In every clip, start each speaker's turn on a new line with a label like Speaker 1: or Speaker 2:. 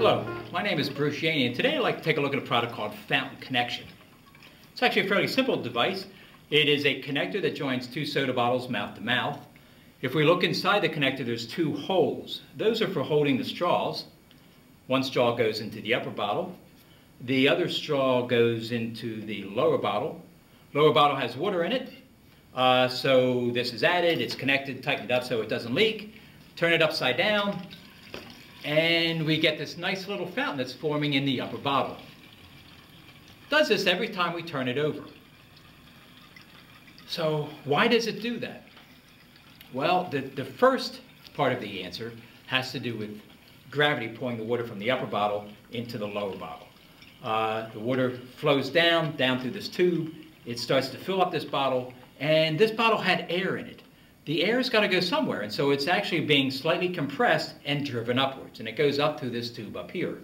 Speaker 1: Hello, my name is Bruce Yeany, and today I'd like to take a look at a product called Fountain Connection. It's actually a fairly simple device. It is a connector that joins two soda bottles mouth to mouth. If we look inside the connector, there's two holes. Those are for holding the straws. One straw goes into the upper bottle. The other straw goes into the lower bottle. Lower bottle has water in it. Uh, so this is added, it's connected, tightened up so it doesn't leak. Turn it upside down, and we get this nice little fountain that's forming in the upper bottle. Does this every time we turn it over. So why does it do that? Well, the, the first part of the answer has to do with gravity pulling the water from the upper bottle into the lower bottle. Uh, the water flows down, down through this tube. It starts to fill up this bottle, and this bottle had air in it. The air's got to go somewhere, and so it's actually being slightly compressed and driven upwards, and it goes up through this tube up here.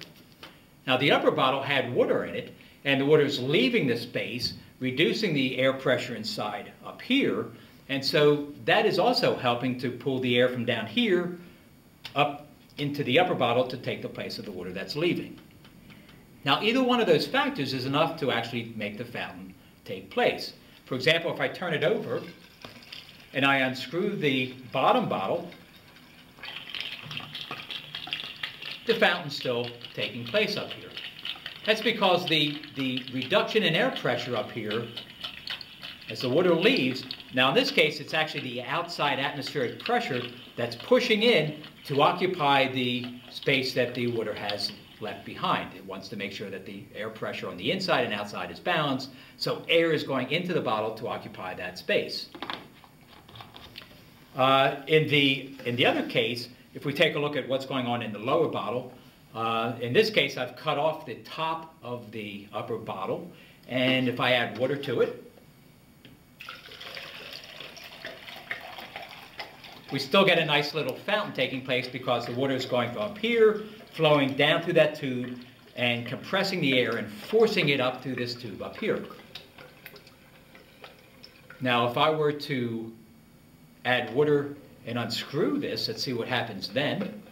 Speaker 1: Now, the upper bottle had water in it, and the water is leaving the space, reducing the air pressure inside up here, and so that is also helping to pull the air from down here up into the upper bottle to take the place of the water that's leaving. Now, either one of those factors is enough to actually make the fountain take place. For example, if I turn it over and I unscrew the bottom bottle, the fountain's still taking place up here. That's because the, the reduction in air pressure up here, as the water leaves, now in this case it's actually the outside atmospheric pressure that's pushing in to occupy the space that the water has left behind. It wants to make sure that the air pressure on the inside and outside is balanced, so air is going into the bottle to occupy that space. Uh, in, the, in the other case, if we take a look at what's going on in the lower bottle, uh, in this case I've cut off the top of the upper bottle, and if I add water to it, we still get a nice little fountain taking place because the water is going from up here flowing down through that tube and compressing the air and forcing it up through this tube up here. Now, if I were to add water and unscrew this, let's see what happens then.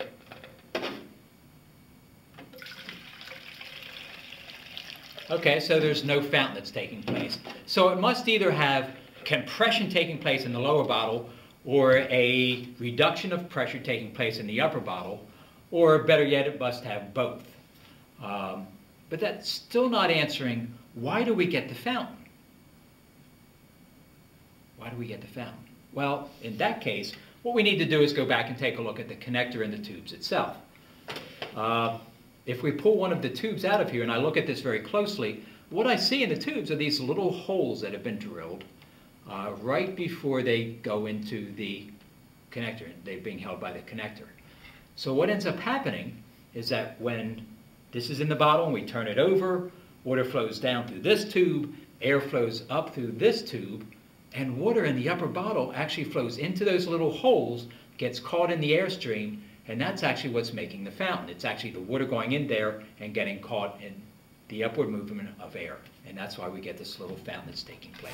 Speaker 1: Okay, so there's no fountain that's taking place. So it must either have compression taking place in the lower bottle or a reduction of pressure taking place in the upper bottle or better yet, it must have both. Um, but that's still not answering why do we get the fountain? Why do we get the fountain? Well, in that case, what we need to do is go back and take a look at the connector in the tubes itself. Uh, if we pull one of the tubes out of here and I look at this very closely, what I see in the tubes are these little holes that have been drilled uh, right before they go into the connector. And they're being held by the connector. So what ends up happening is that when this is in the bottle and we turn it over, water flows down through this tube, air flows up through this tube, and water in the upper bottle actually flows into those little holes, gets caught in the airstream, and that's actually what's making the fountain. It's actually the water going in there and getting caught in the upward movement of air. And that's why we get this little fountain that's taking place.